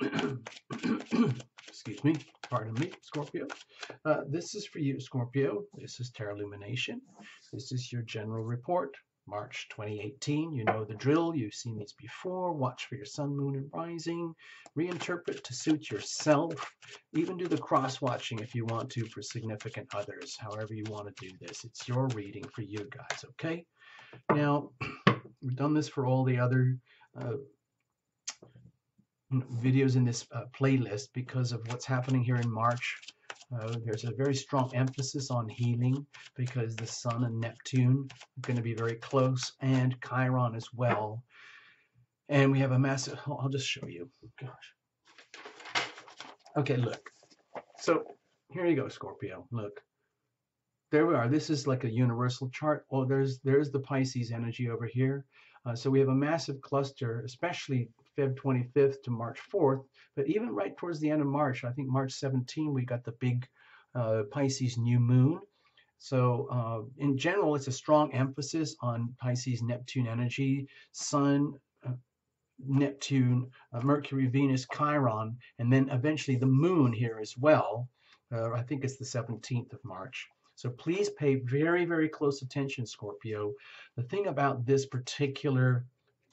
Excuse me, pardon me, Scorpio. Uh, this is for you, Scorpio. This is Tarot Lumination. This is your general report, March 2018. You know the drill. You've seen these before. Watch for your sun, moon, and rising. Reinterpret to suit yourself. Even do the cross watching if you want to for significant others. However you want to do this. It's your reading for you guys, okay? Now, we've done this for all the other uh, videos in this uh, playlist because of what's happening here in March. Uh, there's a very strong emphasis on healing because the Sun and Neptune are going to be very close and Chiron as well. And we have a massive, I'll just show you. Gosh. Okay, look. So here you go, Scorpio. Look. There we are. This is like a universal chart. Oh, there's there's the Pisces energy over here. Uh, so we have a massive cluster, especially Feb 25th to March 4th. But even right towards the end of March, I think March 17, we got the big uh, Pisces new moon. So uh, in general, it's a strong emphasis on Pisces Neptune energy, Sun, uh, Neptune, uh, Mercury, Venus, Chiron, and then eventually the moon here as well. Uh, I think it's the 17th of March. So please pay very, very close attention, Scorpio. The thing about this particular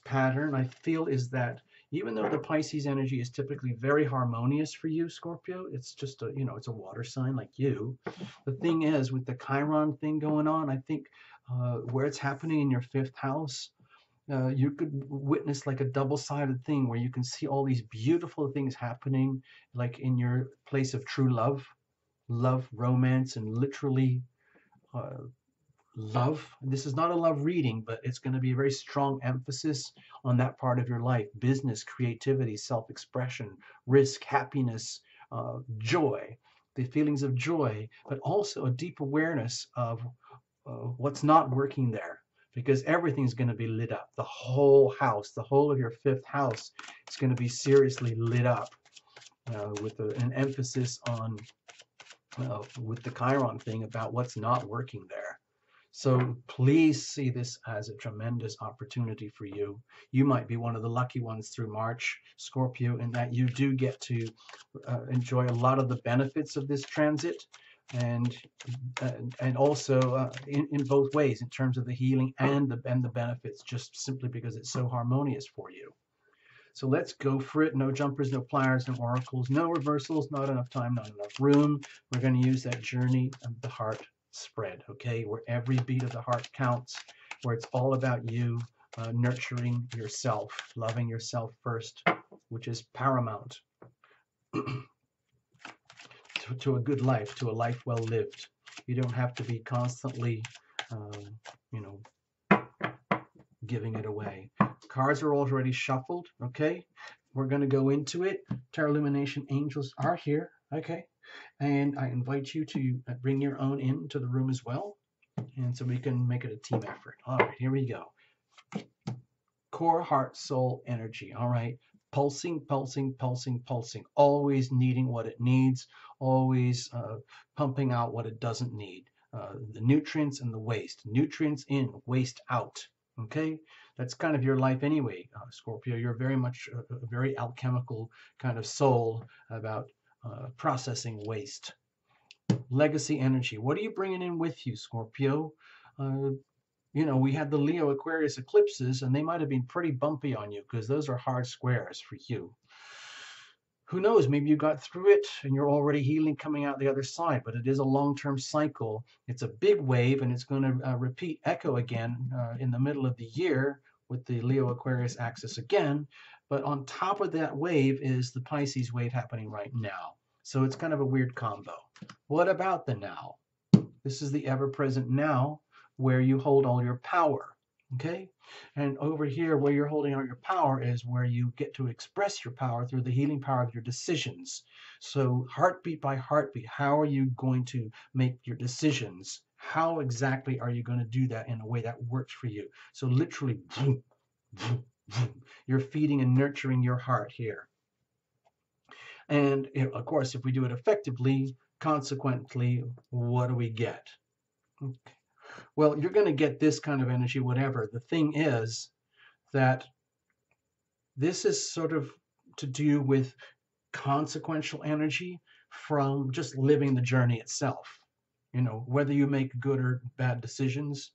pattern, I feel, is that even though the Pisces energy is typically very harmonious for you, Scorpio, it's just a, you know, it's a water sign like you. The thing is, with the Chiron thing going on, I think uh, where it's happening in your fifth house, uh, you could witness like a double-sided thing where you can see all these beautiful things happening, like in your place of true love, love, romance, and literally uh, love. This is not a love reading, but it's going to be a very strong emphasis on that part of your life business, creativity, self expression, risk, happiness, uh, joy, the feelings of joy, but also a deep awareness of uh, what's not working there because everything's going to be lit up. The whole house, the whole of your fifth house is going to be seriously lit up uh, with a, an emphasis on, uh, with the Chiron thing about what's not working there. So please see this as a tremendous opportunity for you. You might be one of the lucky ones through March, Scorpio, in that you do get to uh, enjoy a lot of the benefits of this transit and and, and also uh, in, in both ways in terms of the healing and the and the benefits just simply because it's so harmonious for you. So let's go for it. No jumpers, no pliers, no oracles, no reversals, not enough time, not enough room. We're going to use that journey of the heart spread, okay? Where every beat of the heart counts, where it's all about you uh, nurturing yourself, loving yourself first, which is paramount to, to, a good life, to a life well lived. You don't have to be constantly, um, you know, giving it away. Cards are already shuffled, okay? We're going to go into it. Tarot Lumination angels are here, okay? And I invite you to uh, bring your own into the room as well. And so we can make it a team effort. All right, here we go. Core, heart, soul, energy. All right. Pulsing, pulsing, pulsing, pulsing. Always needing what it needs. Always uh, pumping out what it doesn't need. Uh, the nutrients and the waste. Nutrients in, waste out. Okay, that's kind of your life anyway, uh, Scorpio. You're very much a, a, very alchemical kind of soul about uh, processing waste. Legacy energy. What are you bringing in with you, Scorpio? Uh, you know, we had the Leo Aquarius eclipses, and they might have been pretty bumpy on you because those are hard squares for you. Who knows? Maybe you got through it and you're already healing coming out the other side, but it is a long term cycle. It's a big wave and it's going to uh, repeat echo again uh, in the middle of the year with the Leo Aquarius axis again. But on top of that wave is the Pisces wave happening right now. So it's kind of a weird combo. What about the now? This is the ever-present now where you hold all your power. Okay? And over here where you're holding all your power is where you get to express your power through the healing power of your decisions. So heartbeat by heartbeat, how are you going to make your decisions? How exactly are you going to do that in a way that works for you? So literally, You're feeding and nurturing your heart here. And of course, if we do it effectively, consequently, what do we get? Well, you're going to get this kind of energy, whatever. The thing is that this is sort of to do with consequential energy from just living the journey itself. You know, whether you make good or bad decisions.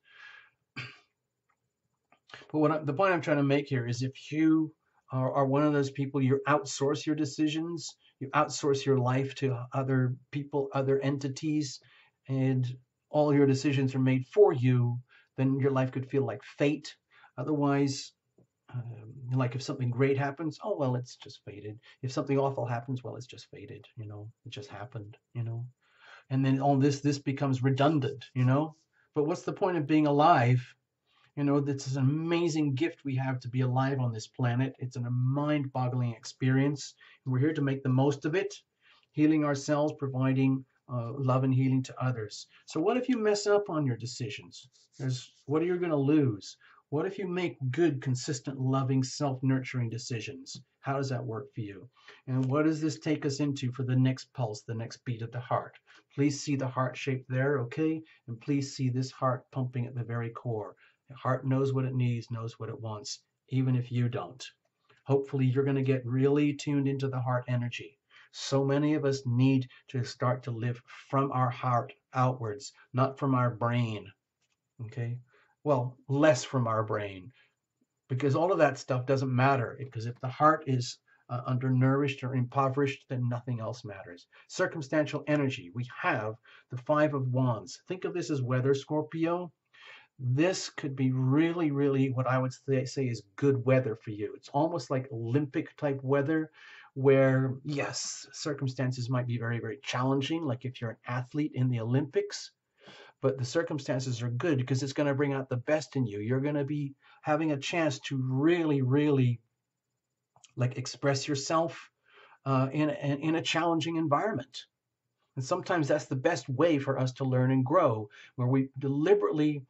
But what I, the point I'm trying to make here is if you are, are one of those people, you outsource your decisions, you outsource your life to other people, other entities, and all your decisions are made for you, then your life could feel like fate. Otherwise, um, like if something great happens, oh well, it's just fated. If something awful happens, well, it's just fated. You know, it just happened. You know, and then all this this becomes redundant. You know, but what's the point of being alive? You know, this is an amazing gift we have to be alive on this planet. It's a mind-boggling experience, and we're here to make the most of it, healing ourselves, providing uh, love and healing to others. So what if you mess up on your decisions? There's what are you going to lose? What if you make good, consistent, loving, self-nurturing decisions? How does that work for you? And what does this take us into for the next pulse, the next beat of the heart? Please see the heart shape there, okay? And please see this heart pumping at the very core. The heart knows what it needs, knows what it wants, even if you don't. Hopefully you're going to get really tuned into the heart energy. So many of us need to start to live from our heart outwards, not from our brain. Okay? Well, less from our brain. Because all of that stuff doesn't matter. Because if the heart is uh, undernourished or impoverished, then nothing else matters. Circumstantial energy. We have the Five of Wands. Think of this as weather, Scorpio. This could be really, really what I would say is good weather for you. It's almost like Olympic type weather where, yes, circumstances might be very, very challenging, like if you're an athlete in the Olympics, but the circumstances are good because it's going to bring out the best in you. You're going to be having a chance to really, really like express yourself uh, in, in, in a challenging environment. And sometimes that's the best way for us to learn and grow, where we deliberately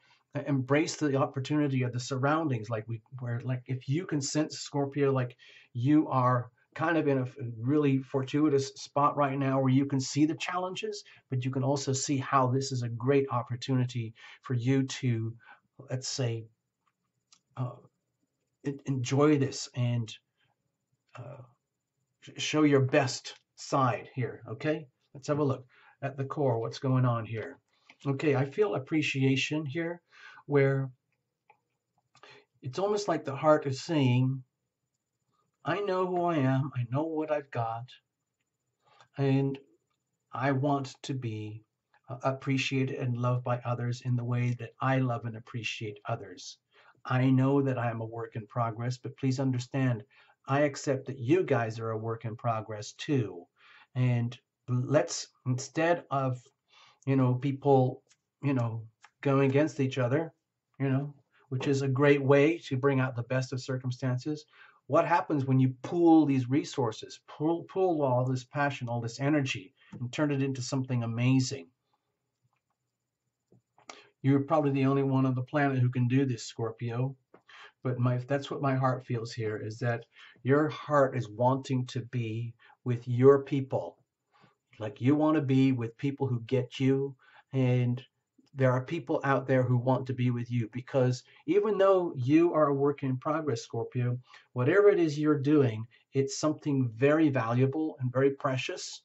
embrace the opportunity of the surroundings. Like we, where like if you can sense Scorpio, like you are kind of in a really fortuitous spot right now where you can see the challenges, but you can also see how this is a great opportunity for you to, let's say, uh, enjoy this and uh, show your best side here. Okay, let's have a look at the core. What's going on here? Okay, I feel appreciation here where it's almost like the heart is saying, I know who I am, I know what I've got, and I want to be uh, appreciated and loved by others in the way that I love and appreciate others. I know that I am a work in progress, but please understand, I accept that you guys are a work in progress too. And let's, instead of, you know, people, you know, going against each other, you know, which is a great way to bring out the best of circumstances, what happens when you pool these resources, pull, pull all this passion, all this energy, and turn it into something amazing? You're probably the only one on the planet who can do this, Scorpio. But my that's what my heart feels here is that your heart is wanting to be with your people. Like you want to be with people who get you and there are people out there who want to be with you because even though you are a work in progress, Scorpio, whatever it is you're doing, it's something very valuable and very precious.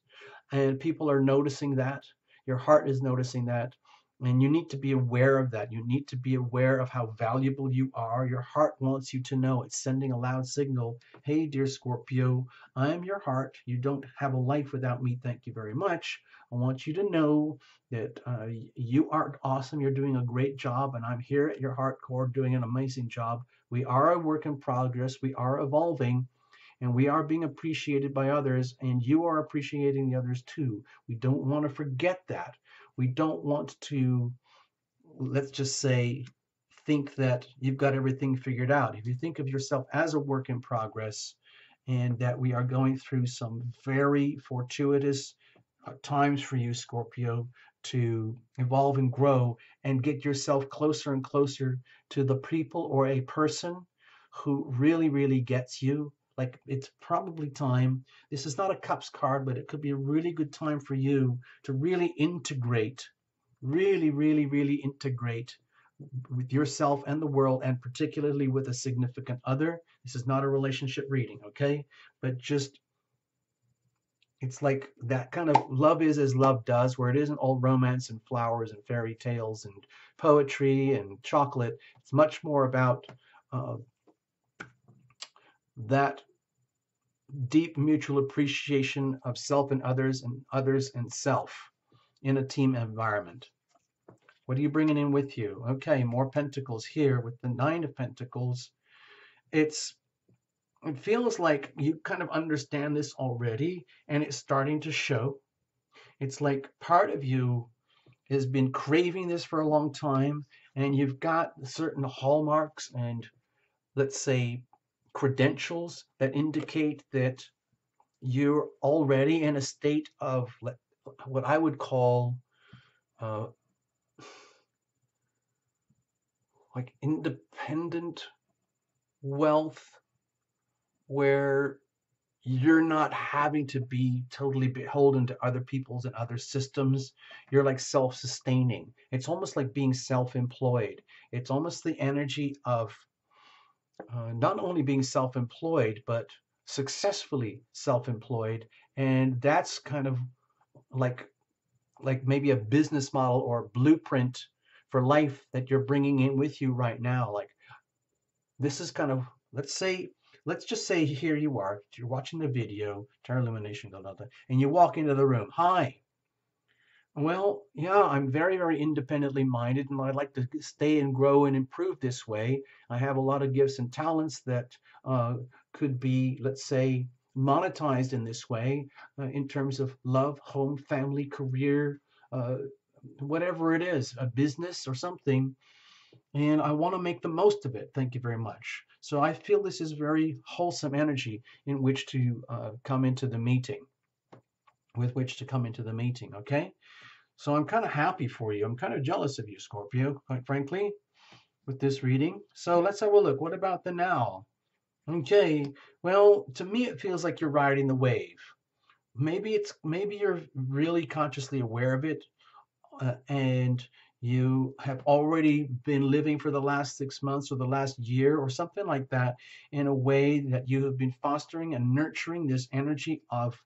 And people are noticing that. Your heart is noticing that. And you need to be aware of that. You need to be aware of how valuable you are. Your heart wants you to know. It's sending a loud signal. Hey, dear Scorpio, I am your heart. You don't have a life without me. Thank you very much. I want you to know that uh, you are awesome. You're doing a great job, and I'm here at your heart core doing an amazing job. We are a work in progress. We are evolving and we are being appreciated by others, and you are appreciating the others too. We don't want to forget that we don't want to, let's just say, think that you've got everything figured out. If you think of yourself as a work in progress and that we are going through some very fortuitous uh, times for you, Scorpio, to evolve and grow and get yourself closer and closer to the people or a person who really, really gets you like it's probably time. This is not a cups card, but it could be a really good time for you to really integrate, really, really, really integrate with yourself and the world, and particularly with a significant other. This is not a relationship reading, okay? But just it's like that kind of love is as love does, where it isn't all romance and flowers and fairy tales and poetry and chocolate. It's much more about uh, that deep mutual appreciation of self and others and others and self in a team environment. What are you bringing in with you? Okay, more pentacles here with the nine of pentacles. It's it feels like you kind of understand this already and it's starting to show. It's like part of you has been craving this for a long time and you've got certain hallmarks and let's say credentials that indicate that you're already in a state of what I would call uh, like independent wealth where you're not having to be totally beholden to other people's and other systems. You're like self sustaining. It's almost like being self employed. It's almost the energy of uh, not only being self employed, but successfully self employed. And that's kind of like like maybe a business model or blueprint for life that you're bringing in with you right now like this is kind of let's say let's just say here you are, you're watching the video, Tarot Lumination, blah, blah, and you walk into the room. Hi. Well, yeah, I'm very, very independently minded, and I'd like to stay and grow and improve this way. I have a lot of gifts and talents that uh, could be, let's say, monetized in this way uh, in terms of love, home, family, career, uh, whatever it is, a business or something. And I want to make the most of it. Thank you very much. So I feel this is very wholesome energy in which to uh, come into the meeting, with which to come into the meeting, okay? So I'm kind of happy for you. I'm kind of jealous of you, Scorpio, quite frankly, with this reading. So let's have a look. What about the now? Okay, well, to me it feels like you're riding the wave. Maybe it's maybe you're really consciously aware of it, uh, and you have already been living for the last six months or the last year or something like that in a way that you have been fostering and nurturing this energy of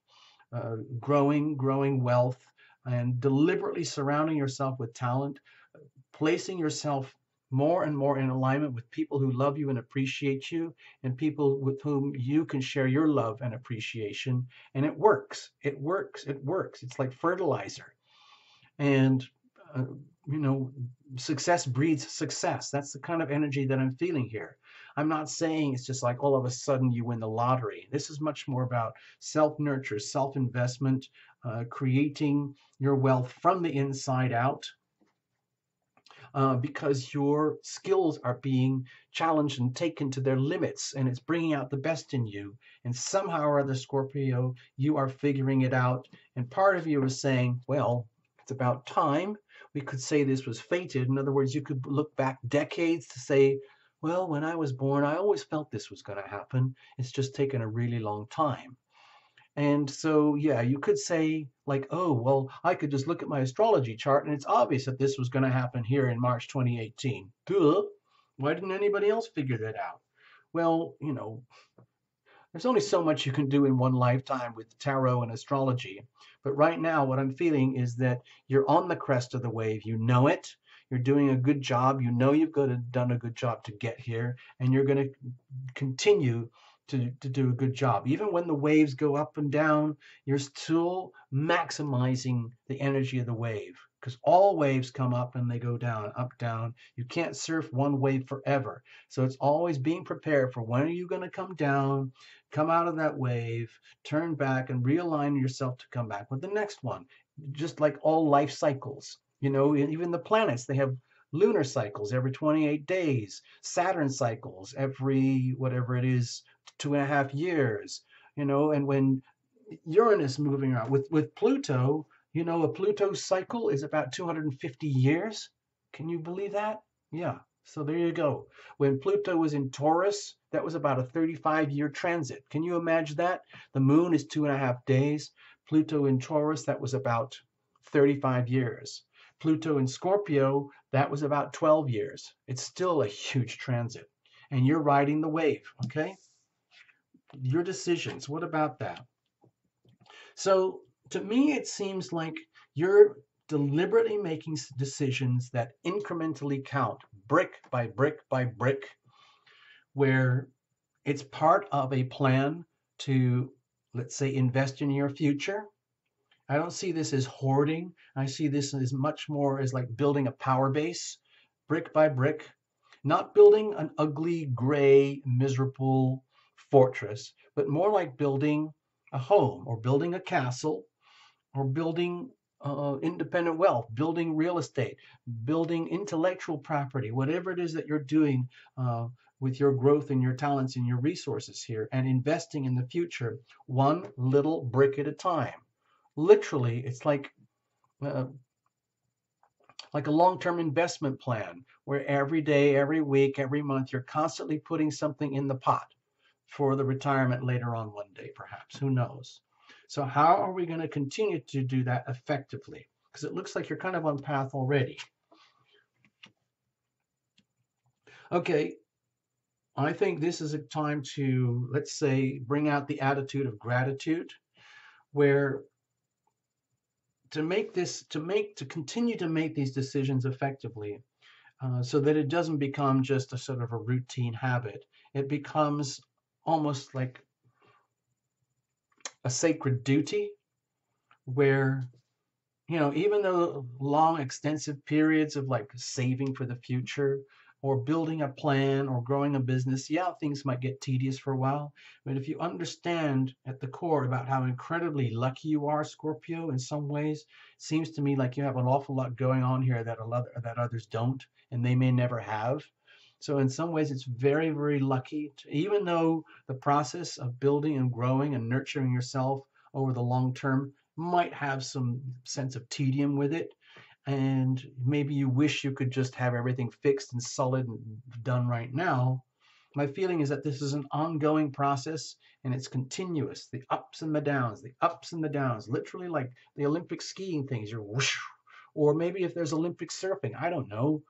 uh, growing, growing wealth, and deliberately surrounding yourself with talent, placing yourself more and more in alignment with people who love you and appreciate you, and people with whom you can share your love and appreciation. And it works. It works. It works. It's like fertilizer. And uh, you know, success breeds success. That's the kind of energy that I'm feeling here. I'm not saying it's just like all of a sudden you win the lottery. This is much more about self nurture, self investment, uh, creating your wealth from the inside out. Uh, because your skills are being challenged and taken to their limits, and it's bringing out the best in you. And somehow or other, Scorpio, you are figuring it out. And part of you is saying, well, it's about time we could say this was fated. In other words, you could look back decades to say, well, when I was born, I always felt this was going to happen. It's just taken a really long time. And so, yeah, you could say, like, oh, well, I could just look at my astrology chart and it's obvious that this was going to happen here in March 2018. Duh. Why didn't anybody else figure that out? Well, you know, there's only so much you can do in one lifetime with tarot and astrology. But right now, what I'm feeling is that you're on the crest of the wave. You know it. You're doing a good job. You know you've got to, done a good job to get here, and you're going to continue to, to do a good job. Even when the waves go up and down, you're still maximizing the energy of the wave because all waves come up and they go down, up, down. You can't surf one wave forever. So it's always being prepared for when are you going to come down, come out of that wave, turn back, and realign yourself to come back with the next one. Just like all life cycles, you know, even the planets, they have lunar cycles every 28 days, Saturn cycles every whatever it is, two and a half years, you know, and when Uranus moving around with, with Pluto, you know, a Pluto cycle is about 250 years. Can you believe that? Yeah. So there you go. When Pluto was in Taurus, that was about a 35 year transit. Can you imagine that? The moon is two and a half days. Pluto in Taurus, that was about 35 years. Pluto in Scorpio, that was about 12 years. It's still a huge transit. And you're riding the wave, okay? Your decisions, what about that? So to me, it seems like you're deliberately making decisions that incrementally count, brick by brick by brick, where it's part of a plan to, let's say, invest in your future. I don't see this as hoarding. I see this as much more as like building a power base, brick by brick, not building an ugly, gray, miserable fortress, but more like building a home or building a castle or building uh, independent wealth, building real estate, building intellectual property, whatever it is that you're doing uh, with your growth and your talents and your resources here, and investing in the future one little brick at a time. Literally, it's like uh, like a long-term investment plan where every day, every week, every month, you're constantly putting something in the pot for the retirement later on one day, perhaps. Who knows? So how are we going to continue to do that effectively? Because it looks like you're kind of on path already. Okay, I think this is a time to, let's say, bring out the attitude of gratitude, where to make this, to make, to continue to make these decisions effectively, uh, so that it doesn't become just a sort of a routine habit. It becomes almost like a sacred duty where you know even though long extensive periods of like saving for the future or building a plan or growing a business yeah things might get tedious for a while. But if you understand at the core about how incredibly lucky you are scorpio in some ways seems to me like you have an awful lot going on here that a lot that others don't and they may never have so in some ways, it's very, very lucky, to, even though the process of building and growing and nurturing yourself over the long term might have some sense of tedium with it. And maybe you wish you could just have everything fixed and solid and done right now. My feeling is that this is an ongoing process and it's continuous. The ups and the downs, the ups and the downs, literally like the Olympic skiing things. You're whoosh, or maybe if there's Olympic surfing, I don't know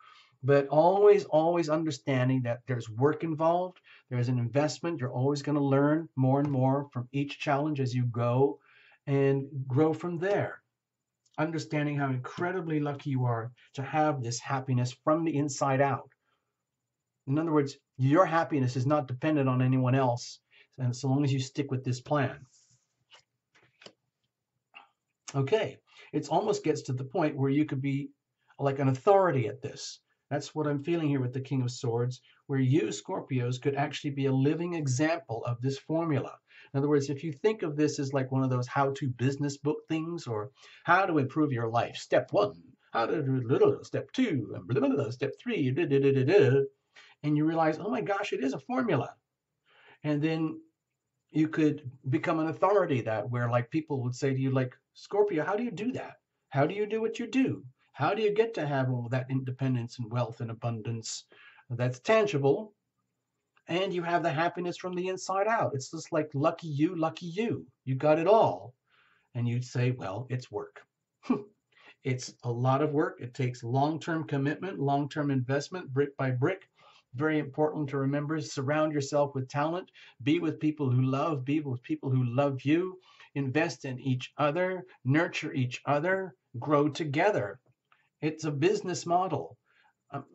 but always, always understanding that there's work involved, there's an investment. You're always going to learn more and more from each challenge as you go and grow from there. Understanding how incredibly lucky you are to have this happiness from the inside out. In other words, your happiness is not dependent on anyone else, and so long as you stick with this plan. Okay, it almost gets to the point where you could be like an authority at this. That's what I'm feeling here with the King of Swords, where you, Scorpios, could actually be a living example of this formula. In other words, if you think of this as like one of those how-to business book things or how to improve your life, step one, how to do little, step two, and blah, blah, blah, step three, da, da, da, and you realize, oh my gosh, it is a formula. And then you could become an authority that where like people would say to you like, Scorpio, how do you do that? How do you do what you do? How do you get to have all that independence and wealth and abundance that's tangible? And you have the happiness from the inside out. It's just like lucky you, lucky you. You got it all. And you'd say, well, it's work. it's a lot of work. It takes long-term commitment, long-term investment, brick by brick. Very important to remember, surround yourself with talent. Be with people who love, be with people who love you. Invest in each other, nurture each other, grow together. It's a business model.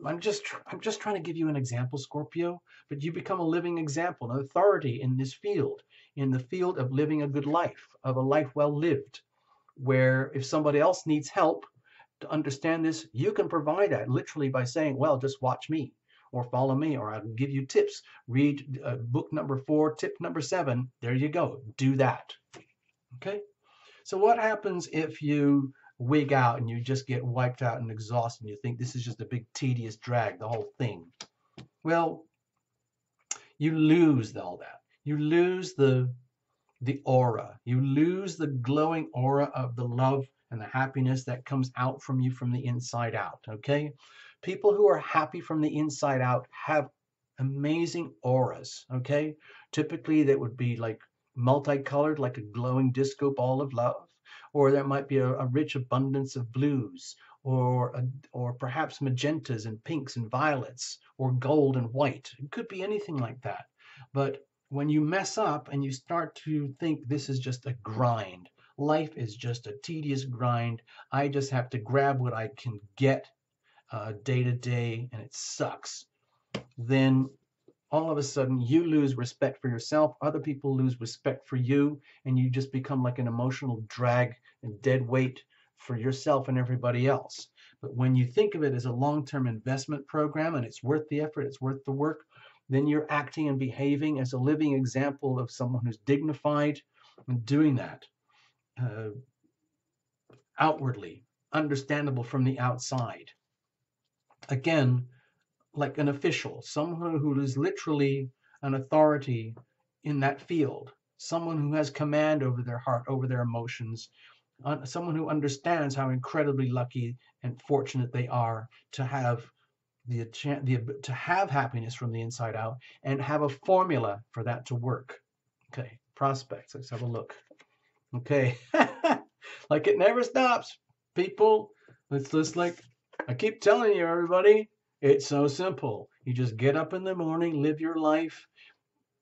I'm just I'm just trying to give you an example, Scorpio, but you become a living example, an authority in this field, in the field of living a good life, of a life well lived, where if somebody else needs help to understand this, you can provide that literally by saying, well, just watch me or follow me, or I'll give you tips. Read uh, book number four, tip number seven. There you go. Do that. Okay. So what happens if you wig out and you just get wiped out and exhausted and you think this is just a big tedious drag, the whole thing. Well, you lose all that. You lose the the aura. You lose the glowing aura of the love and the happiness that comes out from you from the inside out. Okay? People who are happy from the inside out have amazing auras. Okay? Typically, that would be like multicolored, like a glowing disco ball of love or there might be a, a rich abundance of blues, or or perhaps magentas and pinks and violets or gold and white. It could be anything like that. But when you mess up and you start to think this is just a grind, life is just a tedious grind. I just have to grab what I can get uh, day to day and it sucks. Then all of a sudden you lose respect for yourself, other people lose respect for you, and you just become like an emotional drag and dead weight for yourself and everybody else. But when you think of it as a long term investment program and it's worth the effort, it's worth the work, then you're acting and behaving as a living example of someone who's dignified and doing that uh, outwardly, understandable from the outside. Again, like an official, someone who is literally an authority in that field, someone who has command over their heart, over their emotions, someone who understands how incredibly lucky and fortunate they are to have the, the to have happiness from the inside out and have a formula for that to work. Okay, prospects. Let's have a look. Okay, like it never stops, people. It's just like I keep telling you, everybody. It's so simple. You just get up in the morning, live your life,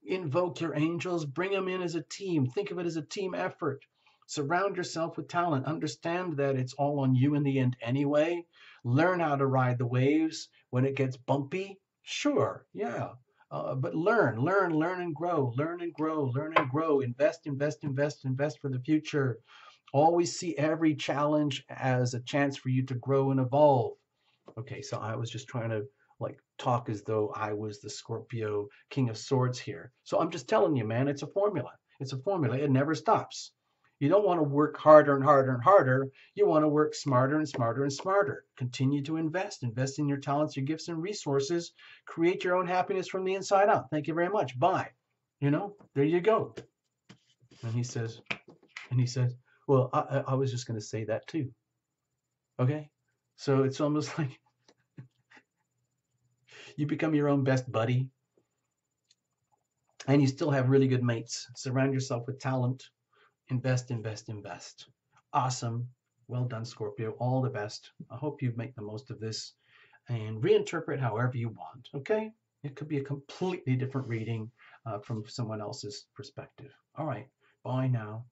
invoke your angels, bring them in as a team. Think of it as a team effort. Surround yourself with talent. Understand that it's all on you in the end anyway. Learn how to ride the waves when it gets bumpy. Sure, yeah. Uh, but learn, learn, learn and grow, learn and grow, learn and grow. Invest, invest, invest, invest for the future. Always see every challenge as a chance for you to grow and evolve. Okay, so I was just trying to like talk as though I was the Scorpio King of Swords here. So I'm just telling you, man, it's a formula. It's a formula. It never stops. You don't want to work harder and harder and harder. You want to work smarter and smarter and smarter. Continue to invest. Invest in your talents, your gifts, and resources. Create your own happiness from the inside out. Thank you very much. Bye. You know, there you go. And he says, and he says, well, I, I was just going to say that too. Okay. So it's almost like you become your own best buddy and you still have really good mates. Surround yourself with talent. Invest, invest, invest. Awesome. Well done, Scorpio. All the best. I hope you make the most of this and reinterpret however you want. Okay? It could be a completely different reading uh, from someone else's perspective. All right. Bye now.